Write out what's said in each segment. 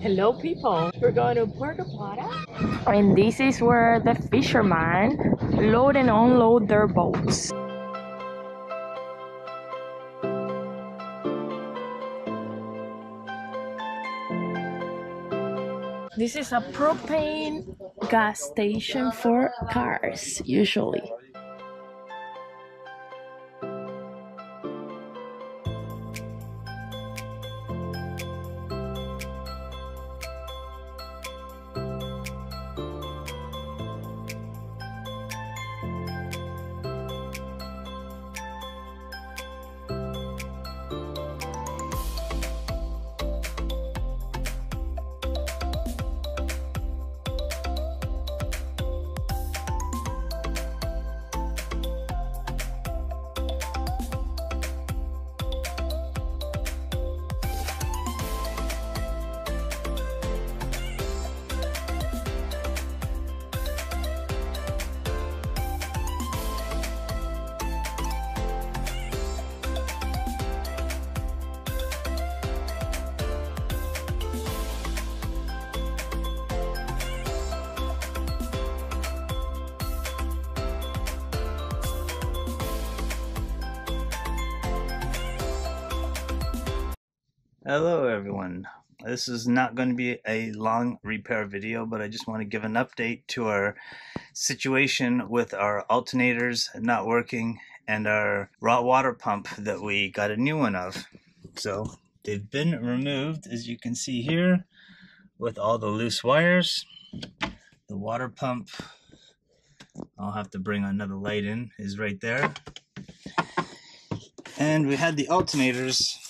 Hello people, we're going to Puerto Plata and this is where the fishermen load and unload their boats. This is a propane gas station for cars usually. Hello everyone. This is not going to be a long repair video, but I just want to give an update to our situation with our alternators not working and our raw water pump that we got a new one of. So they've been removed as you can see here with all the loose wires. The water pump, I'll have to bring another light in, is right there. And we had the alternators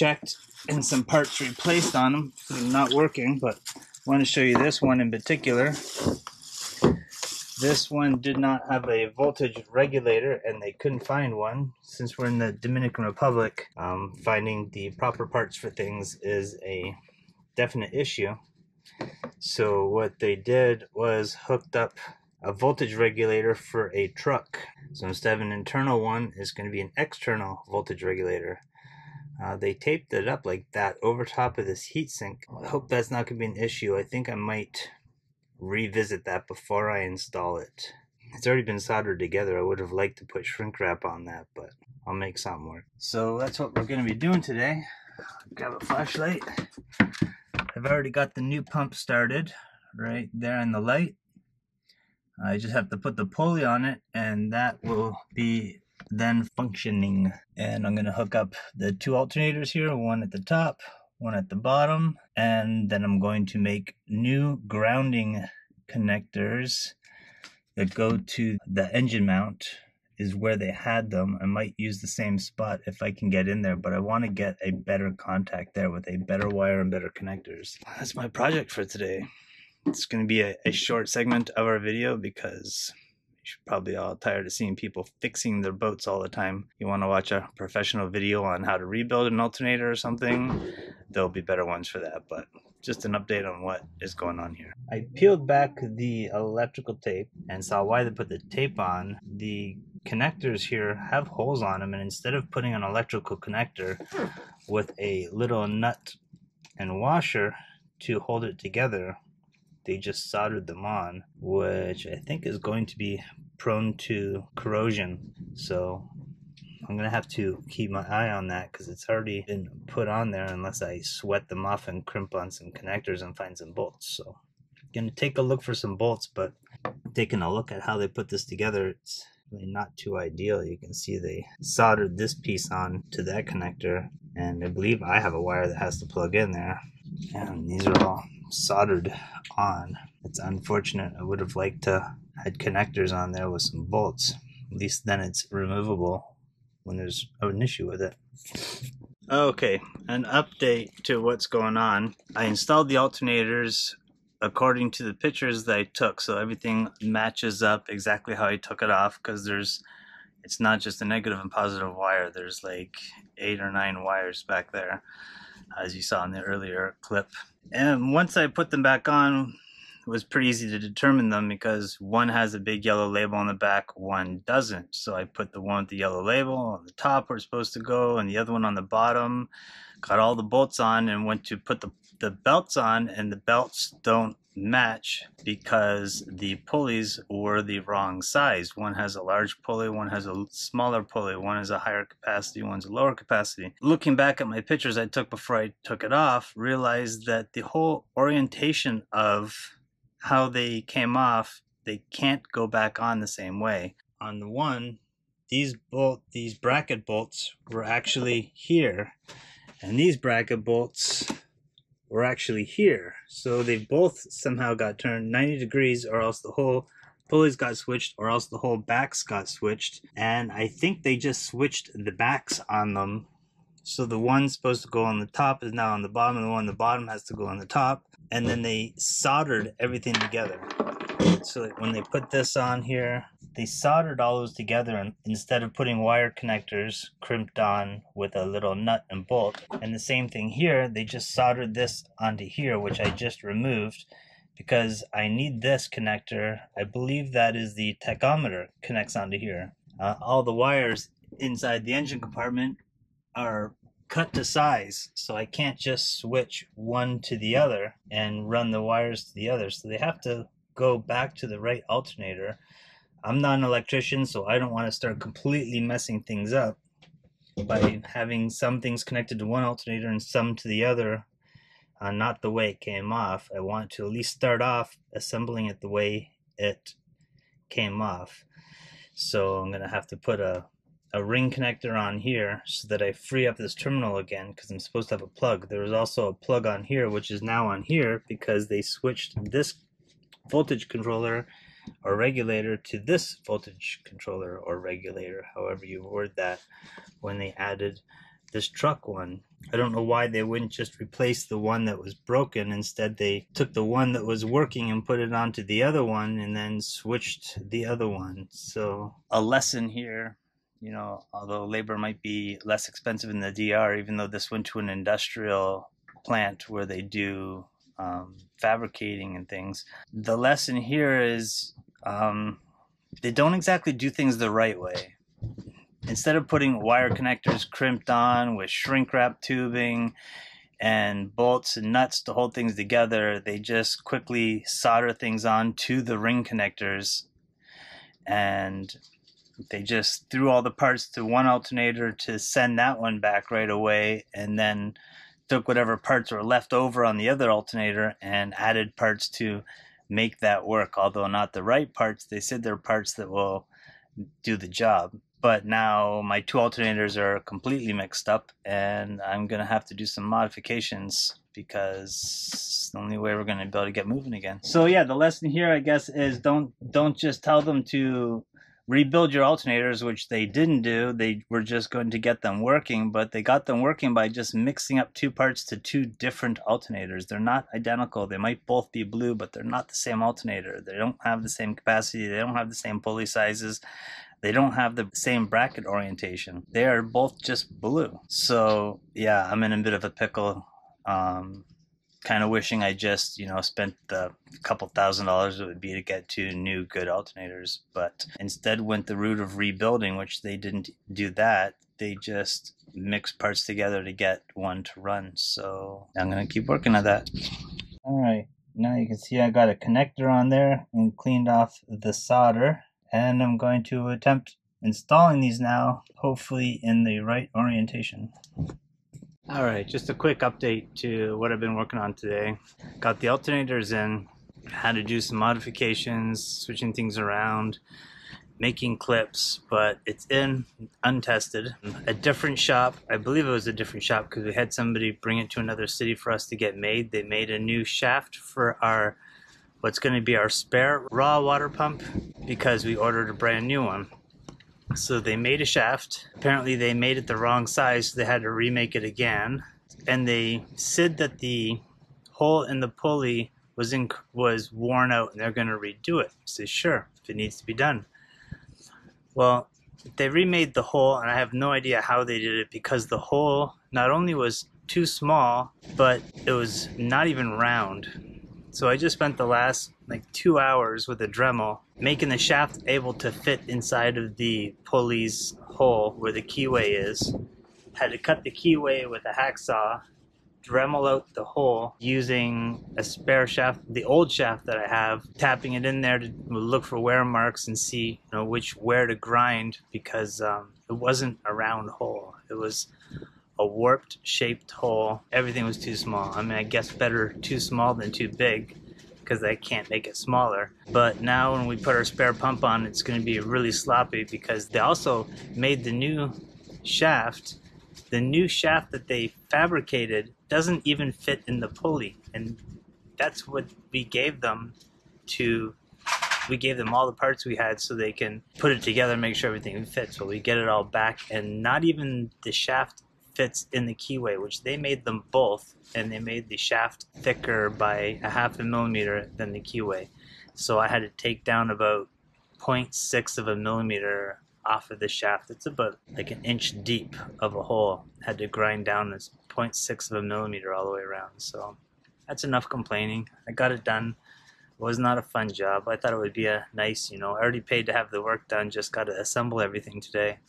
checked and some parts replaced on them not working but I want to show you this one in particular. This one did not have a voltage regulator and they couldn't find one. Since we're in the Dominican Republic um, finding the proper parts for things is a definite issue. So what they did was hooked up a voltage regulator for a truck. So instead of an internal one it's going to be an external voltage regulator uh, they taped it up like that over top of this heatsink. I hope that's not going to be an issue. I think I might revisit that before I install it. It's already been soldered together. I would have liked to put shrink wrap on that, but I'll make something work. So that's what we're going to be doing today. Grab a flashlight. I've already got the new pump started right there in the light. I just have to put the pulley on it and that will be then functioning. And I'm going to hook up the two alternators here, one at the top, one at the bottom. And then I'm going to make new grounding connectors that go to the engine mount is where they had them. I might use the same spot if I can get in there, but I want to get a better contact there with a better wire and better connectors. That's my project for today. It's going to be a, a short segment of our video because probably all tired of seeing people fixing their boats all the time. You want to watch a professional video on how to rebuild an alternator or something, there'll be better ones for that. But just an update on what is going on here. I peeled back the electrical tape and saw why they put the tape on. The connectors here have holes on them, and instead of putting an electrical connector with a little nut and washer to hold it together, they just soldered them on, which I think is going to be prone to corrosion. So I'm gonna have to keep my eye on that because it's already been put on there unless I sweat them off and crimp on some connectors and find some bolts. So gonna take a look for some bolts, but taking a look at how they put this together, it's really not too ideal. You can see they soldered this piece on to that connector, and I believe I have a wire that has to plug in there. And these are all soldered on. It's unfortunate. I would have liked to had connectors on there with some bolts. At least then it's removable when there's an issue with it. Okay, an update to what's going on. I installed the alternators according to the pictures that I took, so everything matches up exactly how I took it off because there's it's not just a negative and positive wire, there's like eight or nine wires back there, as you saw in the earlier clip. And once I put them back on, it was pretty easy to determine them because one has a big yellow label on the back, one doesn't. So I put the one with the yellow label on the top where it's supposed to go, and the other one on the bottom. Got all the bolts on and went to put the the belts on and the belts don't match because the pulleys were the wrong size. One has a large pulley, one has a smaller pulley, one has a higher capacity, one's a lower capacity. Looking back at my pictures I took before I took it off, realized that the whole orientation of how they came off, they can't go back on the same way. On the one, these bolt these bracket bolts were actually here and these bracket bolts were actually here. So they both somehow got turned 90 degrees or else the whole pulleys got switched or else the whole backs got switched. And I think they just switched the backs on them. So the one supposed to go on the top is now on the bottom and the one on the bottom has to go on the top. And then they soldered everything together. So when they put this on here, they soldered all those together and instead of putting wire connectors crimped on with a little nut and bolt. And the same thing here, they just soldered this onto here, which I just removed because I need this connector. I believe that is the tachometer connects onto here. Uh, all the wires inside the engine compartment are cut to size so I can't just switch one to the other and run the wires to the other so they have to go back to the right alternator I'm not an electrician, so I don't want to start completely messing things up by having some things connected to one alternator and some to the other, uh, not the way it came off. I want to at least start off assembling it the way it came off. So I'm going to have to put a, a ring connector on here so that I free up this terminal again because I'm supposed to have a plug. There was also a plug on here, which is now on here because they switched this voltage controller or regulator to this voltage controller or regulator, however you word that, when they added this truck one. I don't know why they wouldn't just replace the one that was broken. Instead, they took the one that was working and put it onto the other one and then switched the other one. So, a lesson here, you know, although labor might be less expensive in the DR, even though this went to an industrial plant where they do um, fabricating and things. The lesson here is um, they don't exactly do things the right way. Instead of putting wire connectors crimped on with shrink wrap tubing and bolts and nuts to hold things together, they just quickly solder things on to the ring connectors and they just threw all the parts to one alternator to send that one back right away and then took whatever parts were left over on the other alternator and added parts to make that work. Although not the right parts, they said they're parts that will do the job. But now my two alternators are completely mixed up, and I'm gonna have to do some modifications because it's the only way we're gonna be able to get moving again. So yeah, the lesson here, I guess, is don't don't just tell them to rebuild your alternators, which they didn't do. They were just going to get them working, but they got them working by just mixing up two parts to two different alternators. They're not identical. They might both be blue, but they're not the same alternator. They don't have the same capacity. They don't have the same pulley sizes. They don't have the same bracket orientation. They are both just blue. So yeah, I'm in a bit of a pickle. Um, kind of wishing I just, you know, spent the couple thousand dollars it would be to get two new good alternators, but instead went the route of rebuilding, which they didn't do that. They just mixed parts together to get one to run. So I'm going to keep working on that. All right. Now you can see I got a connector on there and cleaned off the solder. And I'm going to attempt installing these now, hopefully in the right orientation. All right, just a quick update to what I've been working on today. Got the alternators in, had to do some modifications, switching things around, making clips, but it's in untested. Mm-hmm. A different shop, I believe it was a different shop because we had somebody bring it to another city for us to get made. They made a new shaft for our what's going to be our spare raw water pump because we ordered a brand new one. So they made a shaft. Apparently they made it the wrong size, so they had to remake it again. And they said that the hole in the pulley was in, was worn out and they're going to redo it. I said, sure, if it needs to be done. Well, they remade the hole and I have no idea how they did it because the hole not only was too small, but it was not even round. So I just spent the last like two hours with a Dremel making the shaft able to fit inside of the pulley's hole where the keyway is. Had to cut the keyway with a hacksaw Dremel out the hole using a spare shaft, the old shaft that I have, tapping it in there to look for wear marks and see you know which where to grind because um, it wasn't a round hole. It was a warped shaped hole. Everything was too small. I mean, I guess better too small than too big because I can't make it smaller. But now when we put our spare pump on, it's going to be really sloppy because they also made the new shaft. The new shaft that they fabricated doesn't even fit in the pulley. And that's what we gave them to we gave them all the parts we had so they can put it together and make sure everything fits. But we get it all back, and not even the shaft fits in the keyway, which they made them both, and they made the shaft thicker by a half a millimeter than the keyway. So I had to take down about 0.6 of a millimeter off of the shaft. It's about like an inch deep of a hole. Had to grind down this 0.6 of a millimeter all the way around. So that's enough complaining. I got it done It was not a fun job. I thought it would be a nice, you know, I already paid to have the work done, just got to assemble everything today.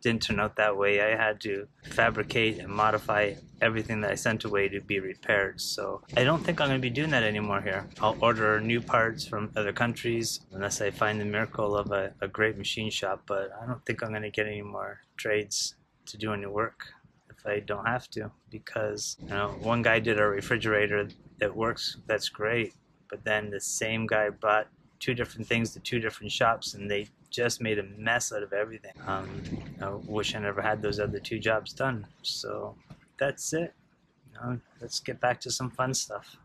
Didn't turn out that way. I had to fabricate and modify everything that I sent away to be repaired. So I don't think I'm going to be doing that anymore here. I'll order new parts from other countries unless I find the miracle of a, a great machine shop. But I don't think I'm going to get any more trades to do any work if I don't have to because you know one guy did a refrigerator that works that's great but then the same guy bought two different things to two different shops and they just made a mess out of everything. Um, I wish I never had those other two jobs done. So that's it. Let's get back to some fun stuff.